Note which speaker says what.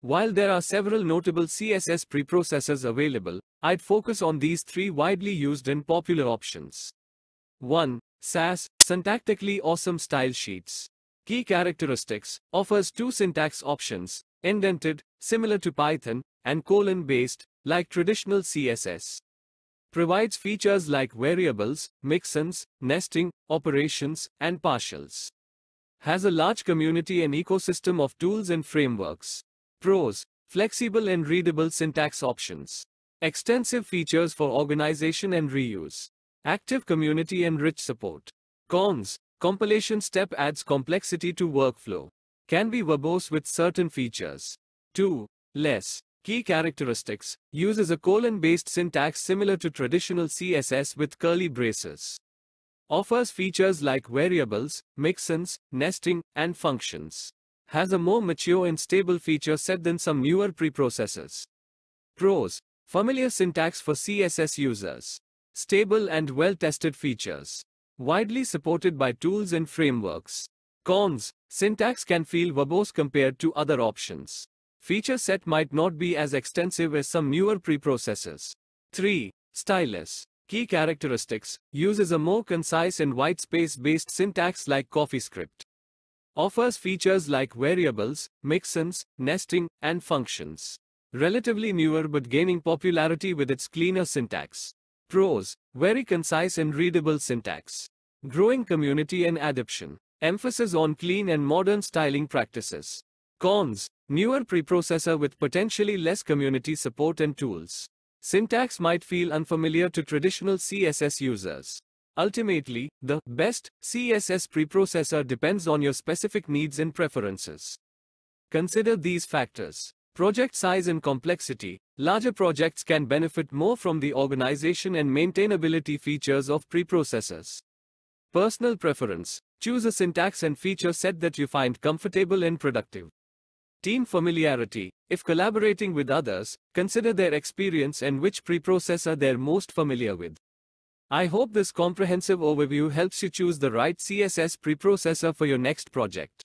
Speaker 1: While there are several notable CSS preprocessors available, I'd focus on these three widely used and popular options. 1. Sass, Syntactically Awesome Style Sheets. Key characteristics, offers two syntax options, indented, similar to Python, and colon-based, like traditional CSS. Provides features like variables, mixins, nesting, operations, and partials. Has a large community and ecosystem of tools and frameworks. Pros, flexible and readable syntax options. Extensive features for organization and reuse. Active community and rich support. Cons, compilation step adds complexity to workflow. Can be verbose with certain features. 2. Less. Key characteristics. Uses a colon-based syntax similar to traditional CSS with curly braces. Offers features like variables, mixins, nesting, and functions. Has a more mature and stable feature set than some newer preprocessors. Pros. Familiar syntax for CSS users. Stable and well-tested features. Widely supported by tools and frameworks. Cons. Syntax can feel verbose compared to other options. Feature set might not be as extensive as some newer preprocessors. 3. Stylus. Key characteristics. Uses a more concise and white space-based syntax like CoffeeScript. Offers features like variables, mixins, nesting, and functions. Relatively newer but gaining popularity with its cleaner syntax. Pros. Very concise and readable syntax. Growing community and adoption. Emphasis on clean and modern styling practices. Cons. Newer preprocessor with potentially less community support and tools. Syntax might feel unfamiliar to traditional CSS users. Ultimately, the best CSS preprocessor depends on your specific needs and preferences. Consider these factors. Project size and complexity. Larger projects can benefit more from the organization and maintainability features of preprocessors. Personal preference. Choose a syntax and feature set that you find comfortable and productive. Team familiarity. If collaborating with others, consider their experience and which preprocessor they're most familiar with. I hope this comprehensive overview helps you choose the right CSS preprocessor for your next project.